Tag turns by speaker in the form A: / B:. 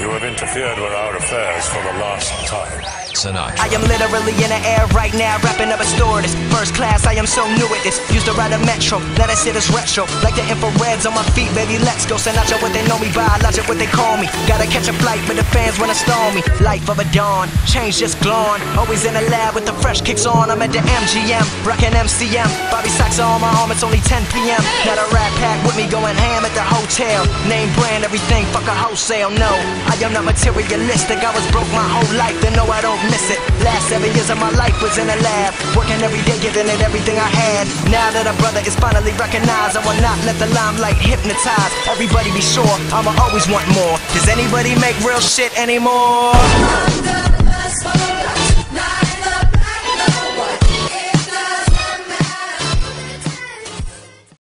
A: You have interfered with our affairs for the last time.
B: Sinatra.
C: I am literally in the air right now, wrapping up a stewardess. First class, I am so new at this. Used to ride a metro, now that shit is retro. Like the infrareds on my feet, baby, let's go. Sinatra, what they know me by, logic, what they call me. Gotta catch a flight, but the fans wanna stall me. Life of a dawn, change just glowing. Always in the lab with the fresh kicks on. I'm at the MGM, rocking MCM. Bobby Sacks on my arm, it's only 10 p.m. Got a rat pack with me going ham at the Name brand, everything, fuck a wholesale. No, I am not materialistic. I was broke my whole life, then no, I don't miss it. Last seven years of my life was in the lab, working every day, giving it everything I had. Now that a brother is finally recognized, I will not let the limelight hypnotize. Everybody be sure, I'ma always want more. Does anybody make real shit anymore?